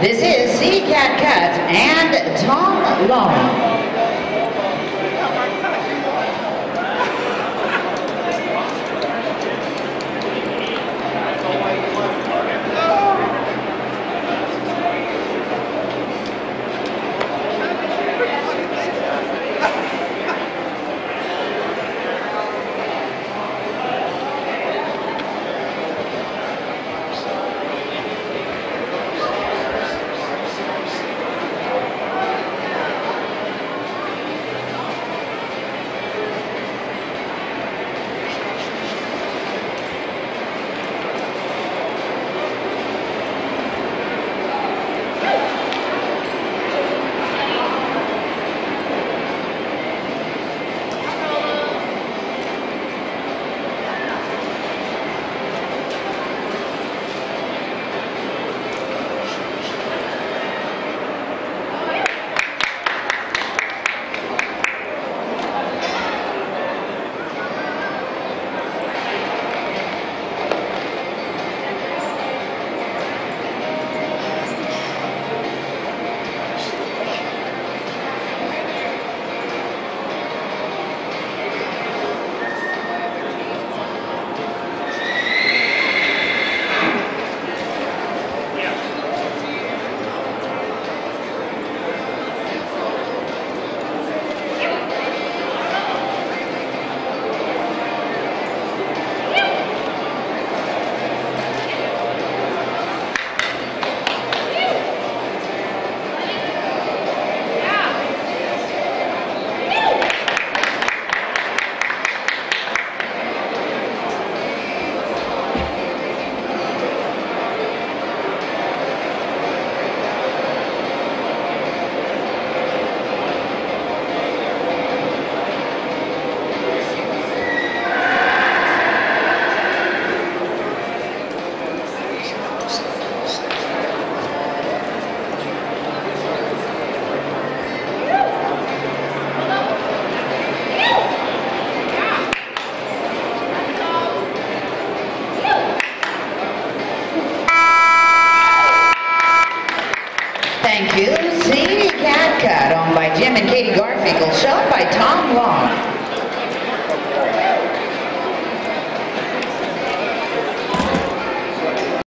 This is CD Cat Cut and Tom Long. Thank you. CD Cat Cut, owned by Jim and Katie Garfinkel, shot by Tom Long.